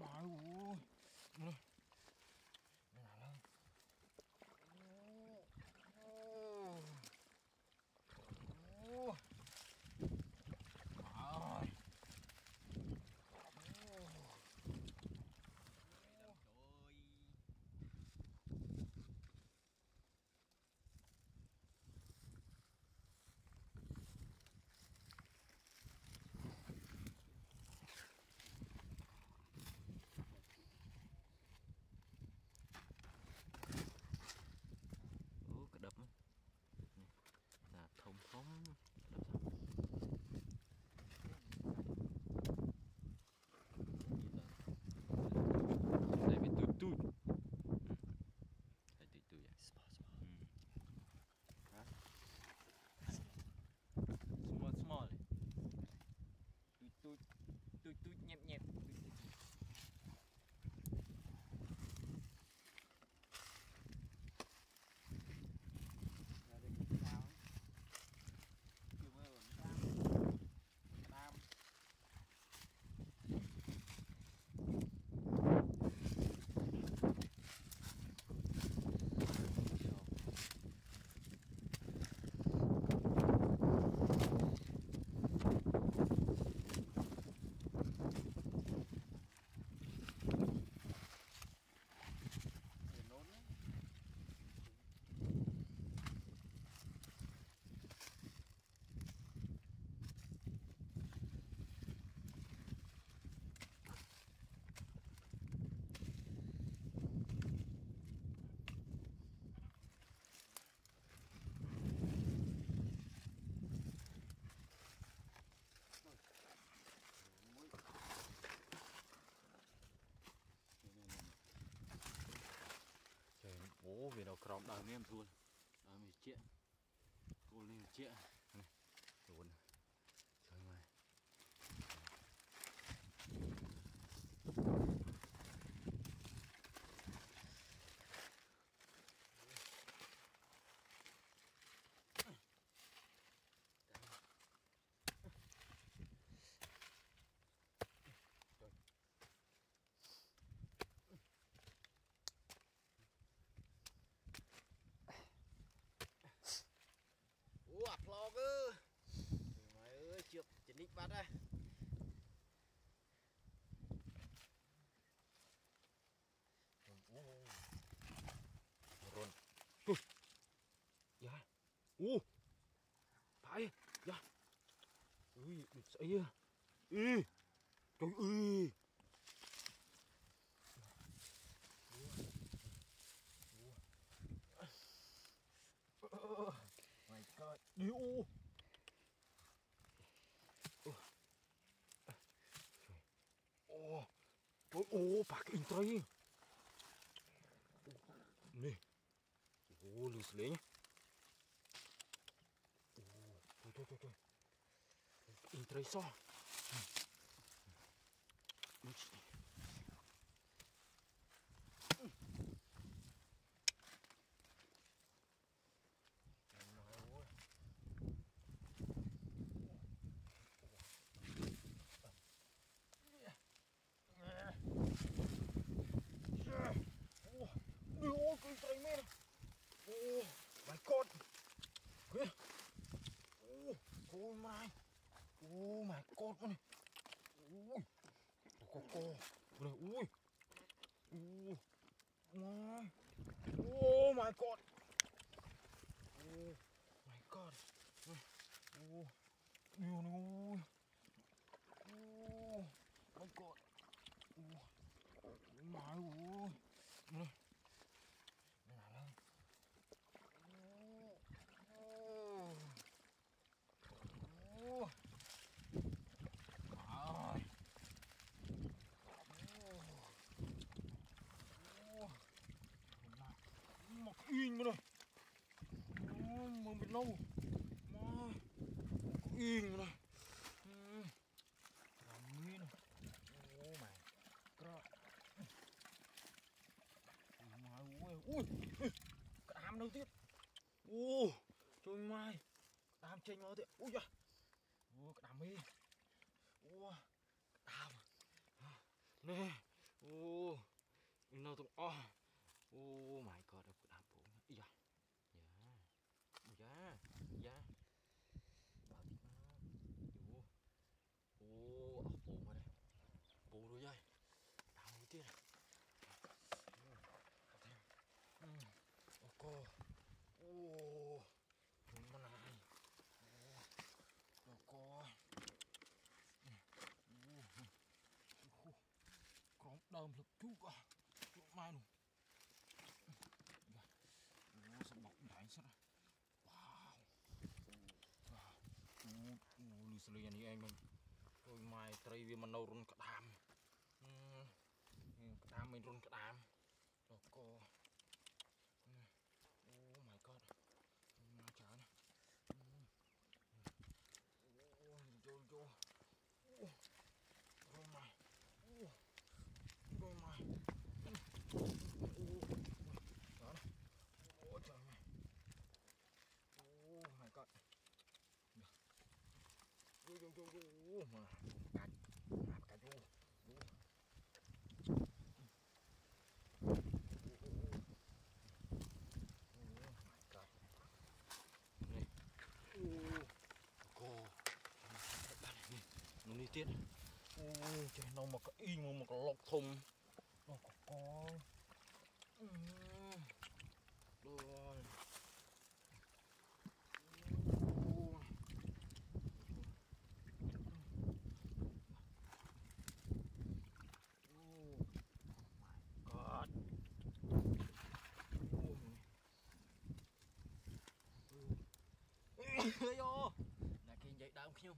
Mày ơi វានៅក្រោមដើមនេះមិនស្រួលដើមវាជាគល់នេះវាជា nick bắt đây. Run Ui Dạ Ủa Phải Dạ. Ui Được sấy Ê. Trời ơi. My god Đi Ô Oh, pak intro yun. Ni. Oh, loose lane. Oh, tuh, tuh, tuh. Intro. Ôi my. Oh my god con này Ui Cô cô Đây. Ui. Ui. My Oh my god. Oh my god. Oh. Nhiều này, ui. Oh my god. Oh. oh my, ui. Này Này nào lên Oh Oh Trời Mặc yên mà này Mà bị lâu Mà ing nó ramai nó oh my god mai. Ui ui cái đám đâu tiếp ô trời mai đám chênh máu tiếp ui da. Ô cái đám mê ô đám nè ô nó tụng o ô mày ដើមភ្លឹកជូកជូកម៉ែនោះអូសំបុកម្លែងសិនវ៉ាវអូអូលីសលីអានេះឯងមិញអុយម៉ែត្រីវាមកនៅរុនក្តាមក្តាមមិនរុនក្តាមដល់កោ Vô vô vô vô Mà Cạch Mà cạch Nó đi tiết Ôi trời nó mà có in mà mà có lọc thùng. Nó có con ừ. Rồi Ôi. Oh my god Ôi kia vậy đau không